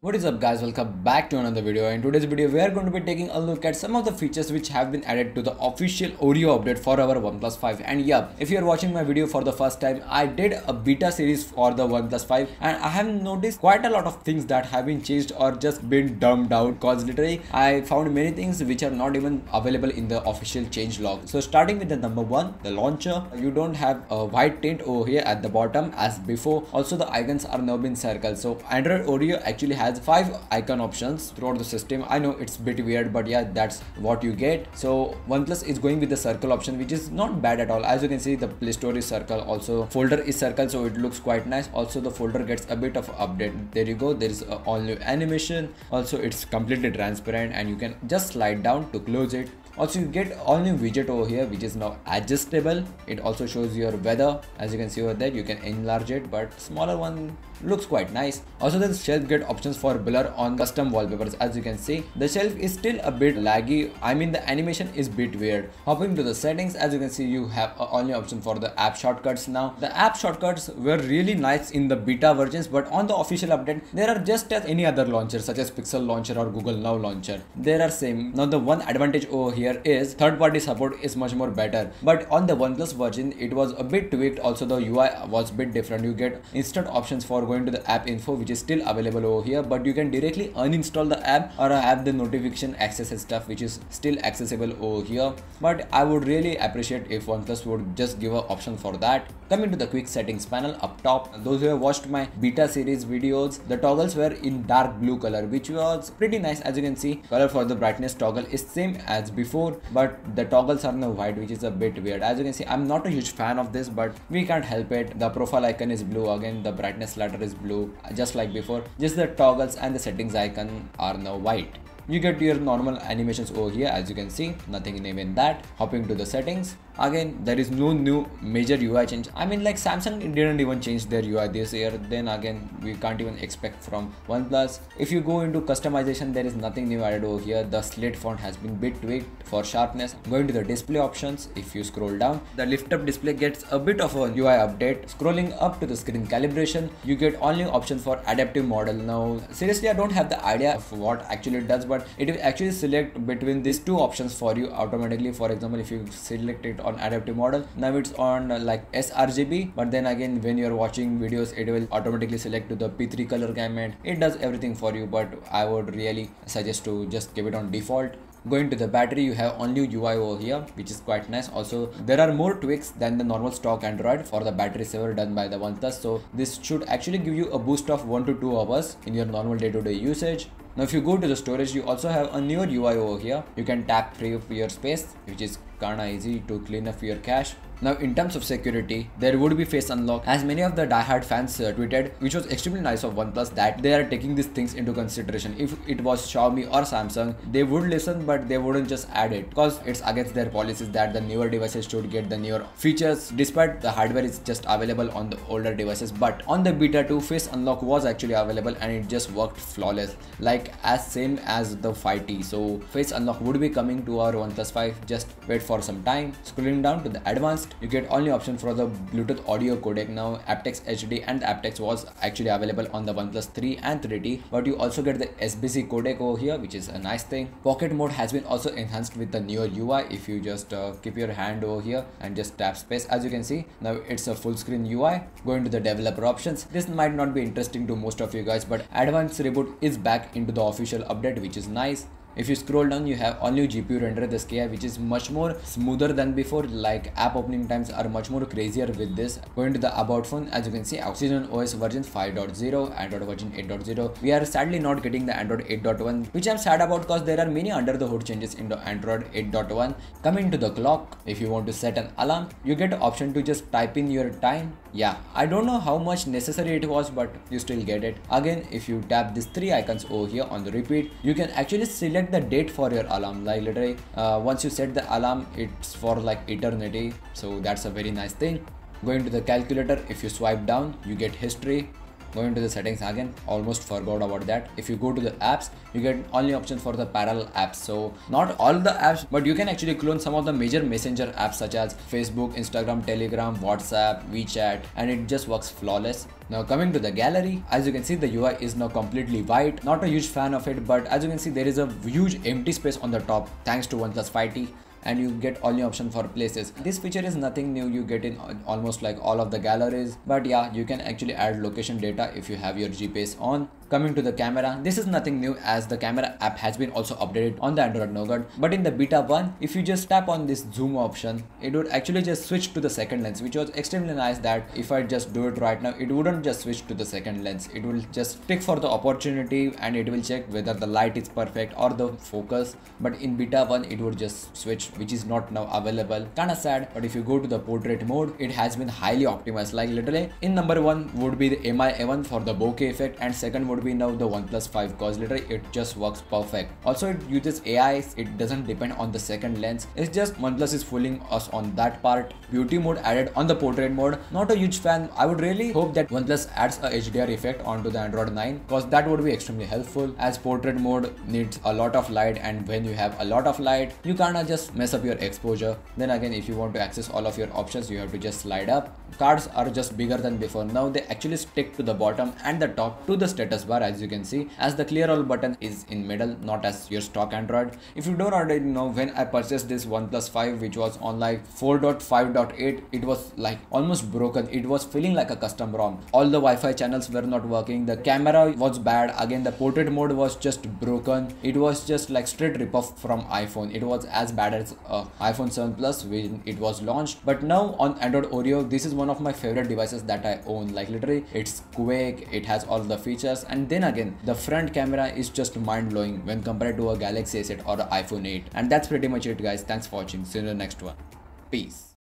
What is up guys? Welcome back to another video. In today's video we are going to be taking a look at some of the features which have been added to the official Oreo update for our OnePlus 5 and yeah if you are watching my video for the first time I did a beta series for the OnePlus 5 and I have noticed quite a lot of things that have been changed or just been dumbed out cause literally I found many things which are not even available in the official change log. So starting with the number one the launcher. You don't have a white tint over here at the bottom as before. Also the icons are now been circled. So Android Oreo actually has has five icon options throughout the system. I know it's a bit weird but yeah that's what you get. So oneplus is going with the circle option which is not bad at all. As you can see the play store is circle also folder is circle so it looks quite nice. Also the folder gets a bit of update. There you go. There is all new animation. Also it's completely transparent and you can just slide down to close it. Also you get all new widget over here which is now adjustable. It also shows your weather. As you can see over there you can enlarge it but smaller one looks quite nice. Also the shelf get options for blur on custom wallpapers. As you can see the shelf is still a bit laggy. I mean the animation is bit weird. Hopping to the settings as you can see you have only option for the app shortcuts now. The app shortcuts were really nice in the beta versions but on the official update there are just as any other launcher such as pixel launcher or google now launcher. There are same. Now the one advantage over here is third party support is much more better. But on the oneplus version it was a bit tweaked. Also the ui was a bit different. You get instant options for going to the app info which is still available over here but you can directly uninstall the app or have the notification access and stuff which is still accessible over here. But i would really appreciate if oneplus would just give an option for that coming to the quick settings panel up top those who have watched my beta series videos the toggles were in dark blue color which was pretty nice. As you can see color for the brightness toggle is same as before but the toggles are now white which is a bit weird. As you can see i'm not a huge fan of this but we can't help it. The profile icon is blue again the brightness ladder is blue just like before. Just the toggles and the settings icon are now white. You get your normal animations over here as you can see. Nothing in that. Hopping to the settings again there is no new major ui change. I mean like samsung didn't even change their ui this year. Then again we can't even expect from oneplus. If you go into customization there is nothing new added over here. The Slate font has been bit tweaked for sharpness. Going to the display options if you scroll down the lift up display gets a bit of a ui update. Scrolling up to the screen calibration you get only option for adaptive model. Now seriously i don't have the idea of what actually it does but it will actually select between these two options for you automatically. For example if you select it on adaptive model. Now it's on uh, like sRGB but then again when you're watching videos it will automatically select to the P3 color gamut. It does everything for you but I would really suggest to just give it on default. Going to the battery you have only UI over here which is quite nice. Also there are more tweaks than the normal stock Android for the battery saver done by the OnePlus. So this should actually give you a boost of 1 to 2 hours in your normal day-to-day -day usage. Now if you go to the storage you also have a newer UI over here. You can tap free up your space which is kinda easy to clean up your cache now in terms of security, there would be face unlock as many of the die-hard fans uh, tweeted which was extremely nice of OnePlus that they are taking these things into consideration. If it was Xiaomi or Samsung, they would listen but they wouldn't just add it because it's against their policies that the newer devices should get the newer features despite the hardware is just available on the older devices. But on the beta 2 face unlock was actually available and it just worked flawless like as same as the 5T so face unlock would be coming to our OnePlus 5 just wait for some time scrolling down to the advanced you get only option for the bluetooth audio codec. Now aptX hd and aptX was actually available on the oneplus 3 and 3t but you also get the sbc codec over here which is a nice thing. Pocket mode has been also enhanced with the newer ui if you just uh, keep your hand over here and just tap space as you can see now it's a full screen ui going to the developer options this might not be interesting to most of you guys but advanced reboot is back into the official update which is nice if you scroll down you have all new gpu renderer Skia which is much more smoother than before. Like app opening times are much more crazier with this. Going to the about phone. As you can see oxygen os version 5.0 android version 8.0 we are sadly not getting the android 8.1 which i'm sad about because there are many under the hood changes in the android 8.1 coming to the clock if you want to set an alarm you get option to just type in your time. Yeah i don't know how much necessary it was but you still get it. Again if you tap these three icons over here on the repeat you can actually select the date for your alarm. Like literally uh, once you set the alarm it's for like eternity. So that's a very nice thing. Going to the calculator. If you swipe down you get history going to the settings again almost forgot about that. If you go to the apps you get only option for the parallel apps. So not all the apps but you can actually clone some of the major messenger apps such as facebook instagram telegram whatsapp wechat and it just works flawless. Now coming to the gallery, as you can see the UI is now completely white. Not a huge fan of it but as you can see there is a huge empty space on the top thanks to OnePlus 5T and you get all only option for places. This feature is nothing new. You get in almost like all of the galleries. But yeah you can actually add location data if you have your gps on Coming to the camera, this is nothing new as the camera app has been also updated on the Android Nougat. But in the beta 1, if you just tap on this zoom option, it would actually just switch to the second lens, which was extremely nice that if I just do it right now, it wouldn't just switch to the second lens. It will just pick for the opportunity and it will check whether the light is perfect or the focus. But in beta 1, it would just switch, which is not now available. Kinda sad, but if you go to the portrait mode, it has been highly optimized. Like literally in number 1 would be the MI-A1 for the bokeh effect and second would would be now the OnePlus 5 because literally it just works perfect. Also it uses AI, it doesn't depend on the second lens. It's just OnePlus is fooling us on that part. Beauty mode added on the portrait mode. Not a huge fan. I would really hope that OnePlus adds a HDR effect onto the Android 9 because that would be extremely helpful as portrait mode needs a lot of light and when you have a lot of light you can't just mess up your exposure. Then again if you want to access all of your options you have to just slide up. Cards are just bigger than before. Now they actually stick to the bottom and the top to the status bar as you can see. As the clear all button is in middle not as your stock android. If you don't already know when i purchased this oneplus 5 which was on like 4.5.8 it was like almost broken. It was feeling like a custom rom. All the wi-fi channels were not working. The camera was bad. Again the portrait mode was just broken. It was just like straight ripoff from iphone. It was as bad as uh, iphone 7 plus when it was launched. But now on android oreo this is one of my favorite devices that i own. Like literally it's quick. It has all the features and then again the front camera is just mind-blowing when compared to a Galaxy S8 or an iPhone 8 and that's pretty much it guys. Thanks for watching. See you in the next one. Peace